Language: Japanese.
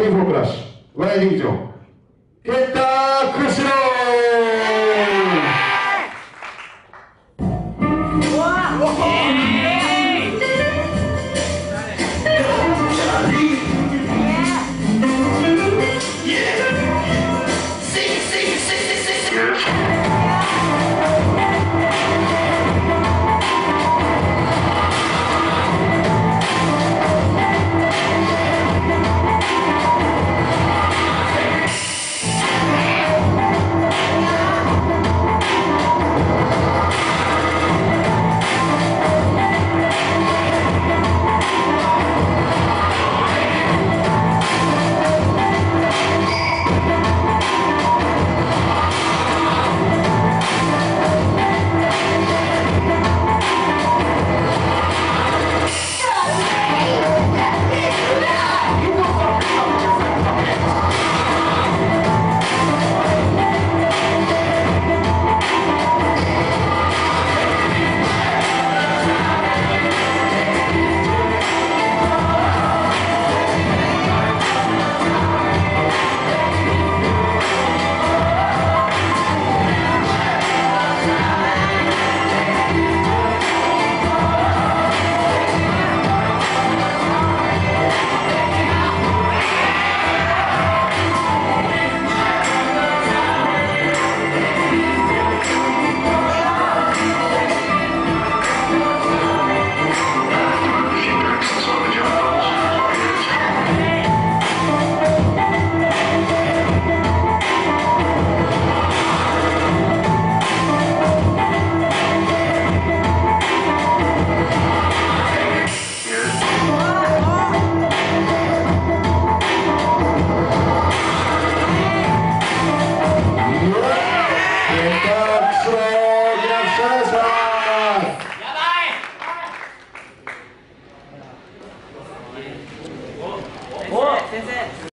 24クラッシュ、ワイ劇場、ケンター釧路先生。